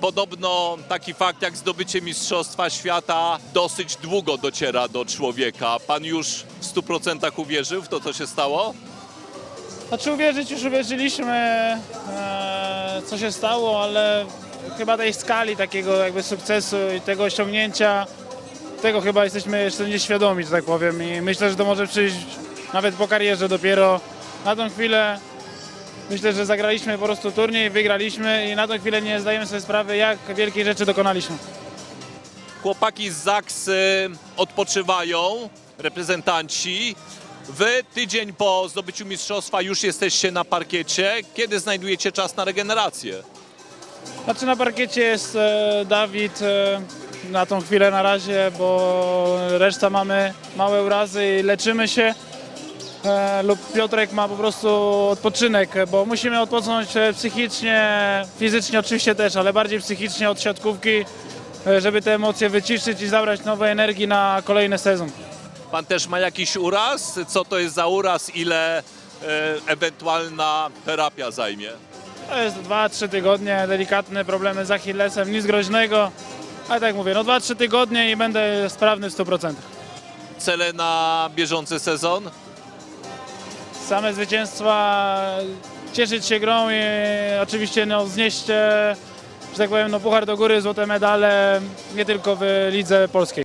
podobno taki fakt jak zdobycie Mistrzostwa Świata dosyć długo dociera do człowieka. Pan już w 100% uwierzył w to, co się stało? Znaczy uwierzyć już uwierzyliśmy, e, co się stało, ale chyba tej skali takiego jakby sukcesu i tego osiągnięcia, tego chyba jesteśmy jeszcze nieświadomi, że tak powiem. I myślę, że to może przyjść nawet po karierze dopiero. Na tą chwilę myślę, że zagraliśmy po prostu turniej, wygraliśmy i na tą chwilę nie zdajemy sobie sprawy, jak wielkiej rzeczy dokonaliśmy. Chłopaki z Zaksy odpoczywają, reprezentanci. Wy tydzień po zdobyciu mistrzostwa już jesteście na parkiecie. Kiedy znajdujecie czas na regenerację? Znaczy na parkiecie jest e, Dawid e, na tą chwilę na razie, bo reszta mamy małe urazy i leczymy się. E, lub Piotrek ma po prostu odpoczynek, bo musimy odpocząć e, psychicznie, fizycznie oczywiście też, ale bardziej psychicznie od siatkówki, e, żeby te emocje wyciszyć i zabrać nowej energii na kolejny sezon. Pan też ma jakiś uraz? Co to jest za uraz? Ile ewentualna terapia zajmie? To jest 2-3 tygodnie, delikatne problemy z Achillesem, nic groźnego. Ale tak mówię, no 2-3 tygodnie i będę sprawny w 100%. Cele na bieżący sezon? Same zwycięstwa, cieszyć się grą i oczywiście no, znieść, e, że tak powiem, no, puchar do góry, złote medale, nie tylko w lidze polskiej.